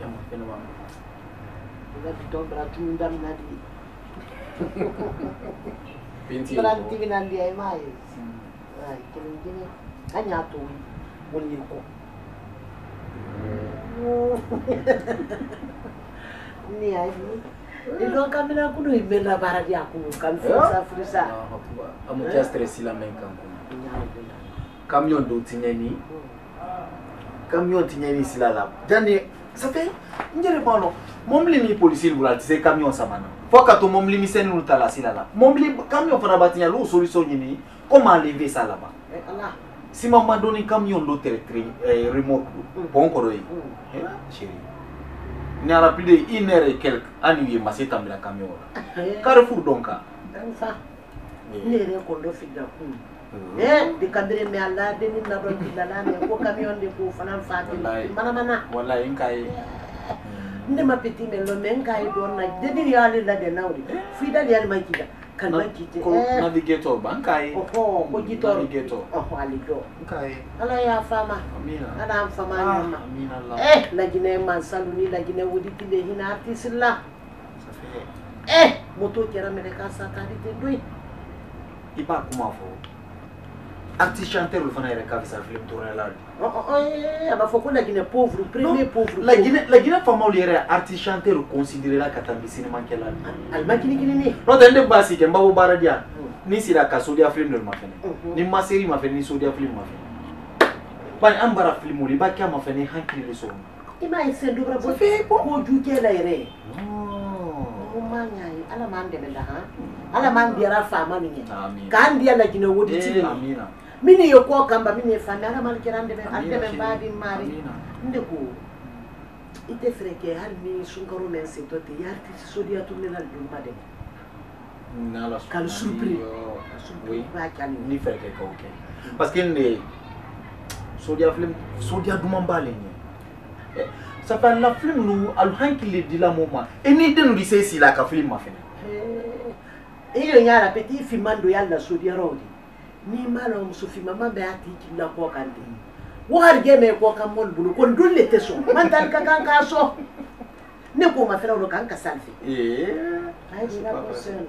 yang makin uang kita didobrak diundang tadi Pinci. Berarti kena dia mai. Nah, kini kini kan nyatu boleh kok. Ini aja. Ilikuwa no. kamera kuno imena bara dia kuno kamfisa frisa. Amu kia stress ila menka kuno. Kamion do tinyeni. Kamion tinyeni sila lap. Jani sape njere bano momlimi polisi lula je camion samana fo ka to momlimi sɛni lu ta la sila la momli camion fana batiɲa lu solution ɲini comment enlever ça eh, laba sima un camion lo je mm. mm. eh, remorque do bon camion chéri ni ala plus de heure et quelque un camion eh. carrefour donc hein. ça. Eh. ne Mhm. eh di kadiri mi ala de eh. ni na dɔn bila la mɛ fana fa ten manamana walayi n ka ye ne ma peti mɛ lɔ mɛ n ka ye dɔɔni na deni y'ale ladɛn n'aw de f'i da de y'ale ma jigin kana jite ko navigator ba nka ye ɔhɔ ko jitɔ navigator ɔhɔ ale jɔ nka ye ala y'a fama amina ala y'an fama ɲɔgɔn ah, ma amina la eh lajinɛ mansalu ni lajinɛ wuliti le hinɛ artiste la eh moto kɛra mɛlɛ ka sa kari ten don ye i b'a kuma fɔ artiste chanteur le fana yɛrɛ ka fisa film tourner la de a b'a fɔ ko laginɛ pauvre premier pauvre laginɛ laginɛ faamaw le yɛrɛ artiste chanteur considéré la ka taa bi cinéma kɛ la de alima ah, kini kini ne n'o tɛ ne b'a si kɛ n b'a fɔ baara di yan ni sera ka sodiya film dɔ ma fɛnɛ mm-hmm. ni ma seri ma fɛnɛ ni sodiya film ma fɛnɛ bari an bara film o la i b'a kɛ a ma fɛnɛ hakili le sɔrɔ i m'a ye sɛn dɔ wɛrɛ bɔ fɛn bɔ ko ju kɛ la yɛrɛ ko ma ɲa ye ala m'an dɛmɛ la han ala m'an diyara faama min ye k'an diya laginɛ woditigi ma mini yo ko kamba mini ye fami ala mali kɛra an dɛmɛ an dɛmɛ baadi maari n de ko i tɛ fɛrɛ kɛ hali ni sunkaro la n sentɔ tɛ yari ti sodiya tumine na don ma dɛmɛ kali surpri surpri b'a kɛ ani ni fɛrɛ kɛ k'o kɛ parce que n de sodiya film sodiya duman b'ale ɲɛ safa eh, na film nu alhankile dila mo ma e ni denu di se sila ka film ma fɛnɛ eh, e yo nyara peti filmando yalla sodiya rawdi ni malam sufi mama be ati killa ko kan di wo har ge me ko kan mon bulu kon dulle te so man tan ka kan ka so ne ko ma fera ro kan ka salfi eh ay na ko sen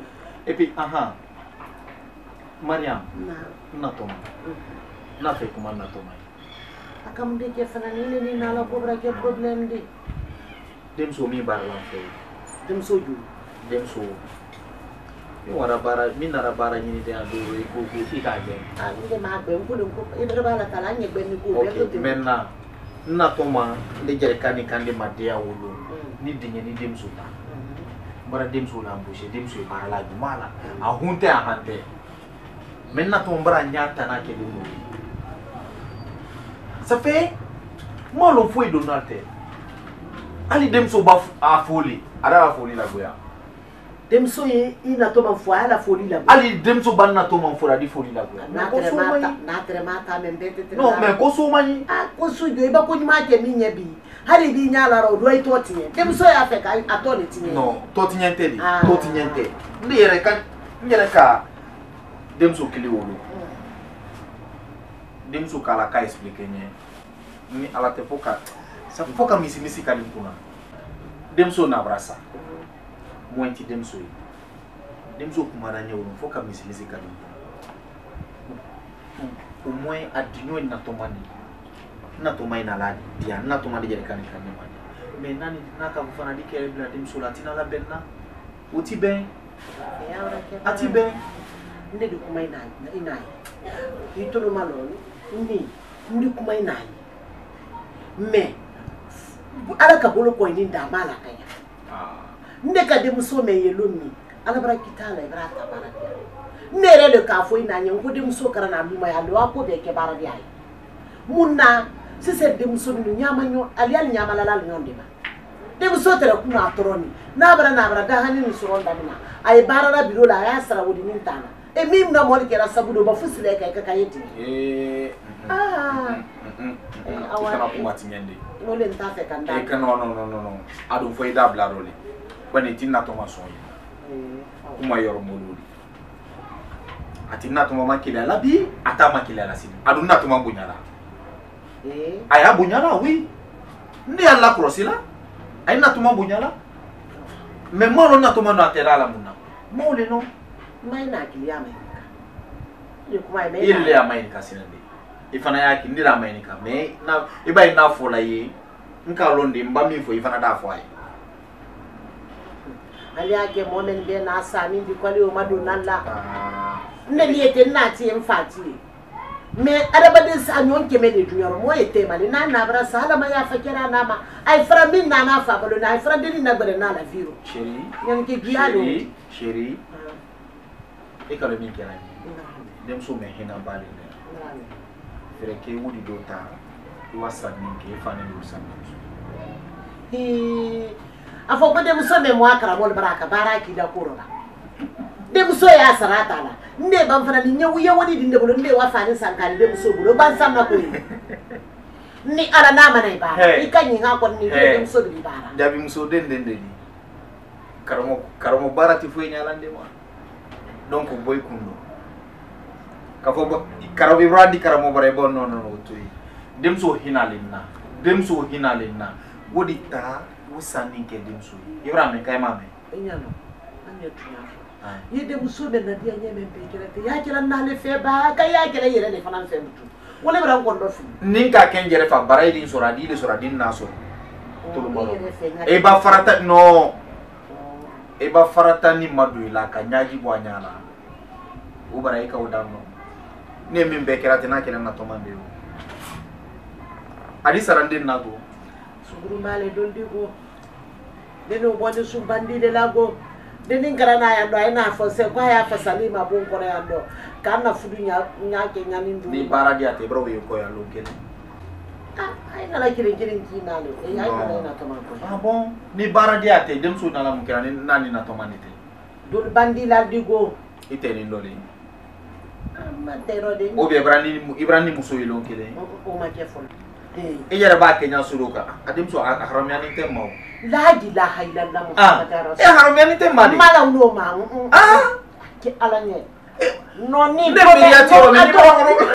e pi aha mariam na na to mhm. na fe kuma na to mai akam de ke fana ni ni na la ko bra ke mhm. problem di dem so mi bar lan fe dem so ju dem so mi wara baara mi nana baara ɲini de yan don i ko ko i k'a gɛn. aa n de m'a gɛn n ko de ko i bɛrɛ b'a la ta la an ɲɛ gɛn ni ko bɛɛ ko ten. ok maintenant n natɔ ma ne jerika ni kan de ma den wolo ni denkɛ ni denmuso ta n bɔra denmuso la embauché denmuso ye baara la ɲuman la a hun tɛ a han tɛ mɛ n natɔ n bɔra n y'a ta n'a kɛlen n'o ye ça n b'a dɔn foyi don n'a tɛ hali denmuso b'a a foli a da b'a foli lagoya. denmuso ye i natɔ ma fɔ a y'a la foli labɔ hali denmuso ba natɔ ma fɔ a di foli labɔ n'a tɛrɛ ma ta n'a tɛrɛ ah, e ma ta mɛ n bɛɛ tɛ tɛrɛ non mais ko so man ɲi ah ko so jɔ i ba ko ɲuman kɛ min ɲɛ bi hali b'i ɲɛ la o dɔ i tɔ tiɲɛ denmuso y'a fɛ k'a tɔ de tiɲɛ non tɔ tiɲɛ tɛ de tɔ tiɲɛ tɛ ne yɛrɛ ka n yɛrɛ ka denmuso kelen wolo mm. denmuso k'ala k'a explique n ye ni ala tɛ fo ka fo ka misimisi ka nin kunna denmuso nabara sa moins ti denmuso ye denmuso kumara ɲɛw don fo ka misimisi ka don au moins a diɲɔ ye natɔma de ye natɔma ye nala diya natɔma de yɛrɛ ka ni ka ɲɛma de mais n'a ni n'a ka fana di kɛrɛ bila denmuso la a ti na labɛn na o ti bɛn a ti bɛn. ne de kuma i n'a ye i tolo ma lɔ ne n de kuma i n'a ye mais ala ka bolo kɔɲini d'a ma la ka ɲa. ne ka denmuso mɛ yelo min ala bara kita la i e bara ta baara di yan ne yɛrɛ de k'a fɔ i n'a ɲɛ n ko denmuso kɛra n'a luma ye a lo a ko bɛɛ kɛ baara di a ye mun na sisan denmuso ninnu ɲaama ɲɔgɔn ali hali ɲaamalala ɲɔgɔn de ma denmuso tɛrɛ kun a tɔrɔ ni n'a bara n'a bara dahani ni sɔrɔ damina a ye baara la biro la a y'a sara wodi min t'a la e min na mɔli kɛra sabu do ba fu sila e ka ka ye digi eh. ah. mm-hmm. mm-hmm. mm-hmm. awa kuma ti ɲɛ de n'o le n t'a fɛ ka n da e ka nɔ nɔ nɔ nɔ a dun fɔ i dabila dɔ le wani ti na tɔma sɔn yi kuma yɔrɔ mɔlu de a ti na tɔma ma keleya la bi a t'a ma keleya la sini a dun mm-hmm. na tɔma bonya la a y'a bonya la oui ne y'a lakɔlɔsi la a ye na tɔma bonya la mɛ maa dɔ na tɔma dɔn a tɛ da la mun na maaw le nɔ. maa in n'a keleya mɛ. i yɛrɛ de y'a ma ɲininka sinɛ de i fana y'a kɛ ne de ma ɲininka mɛ i b'a ye n'a fɔla i ye n k'a de n ba min fɔ i fana t'a fɔ a ye. aliage momen be na sami bi kwali o madu nalla ah. nne ni ete na ti en fati me araba de sa nyon keme de junior mo ete mali na na bra sa ala ma ya fakira na ma ay fra min na na fa bolo na ay fra de ni na gbere na la viro chéri nyon ke gialo chéri ah. e ka le min kera ni dem so me hina bale ne fere ke wudi do ta wa sa min ke fa ne do sa ni afɔkɔ denmuso min mɔ a karamɔgɔ bara a ka baara k'i da ko dɔ la denmuso y'a sara a t'a la n de ban fana ni ɲɛwu yɛwani di ne bolo n de wa fa ni san k'a di denmuso bolo b'an san na koyi ni ala n'a mana i baara i ka ɲininka kɔni ni denmuso de b'i baara. jaabi muso den den de di karamɔgɔ karamɔgɔ baara tɛ foyi ɲɛ ala de ma donc o bɔ i kun don k'a fɔ karamɔgɔ i b'a di karamɔgɔ bara i b'o nɔnɔ o to yen denmuso hinɛ ale na denmuso hinɛ ale na. wodi e e de ta o sanni kɛ denmuso ye i bɛna mɛn kaɲɛ ma mɛn. i ɲa mɛn an ɲɛ tun y'a fɔ. na di yan ɲɛ mɛn bɛɛ kɛra ten y'a kɛra ba ka y'a kɛra yere le fanan e fe mutu wale bɛna n kɔni dɔ fili. k'a ken jere fa bara ye sura sɔrɔ a di de sɔrɔ a n'a sɔrɔ. e ba farata no e ba farata ni madu ila ka ɲaji bɔ a ɲa la o bara ka o ne min bɛɛ kɛra n'a kɛra na to de o ali di na sugurumale doldigo deni ubone subandile lago deni ngara na yando ayina afose kwa ya fasali mabon kora yando kana fudu nya nya ke nya ni ndu ni bara dia te bro yuko ya lokele ah ayina la kire kire ki na lo e ayina na toma ko ah bon ni bara dia te dem su na la mukira ni nani na toma ni te dol bandila digo ite ni ndole ah ma tero de o be ibrani ibrani muso yilon kele o ma ke folo Eh. i yɛrɛ b'a kɛɲa soro kan a denmuso a ah, haramuyani tɛ ma o laadi lahayilala ah. muhamadara e eh, haramuyani tɛ ma de mala wulo ma mm. a ah. kɛ ala ɲɛ eh. nɔni ne miiriya tɛ yɔrɔ min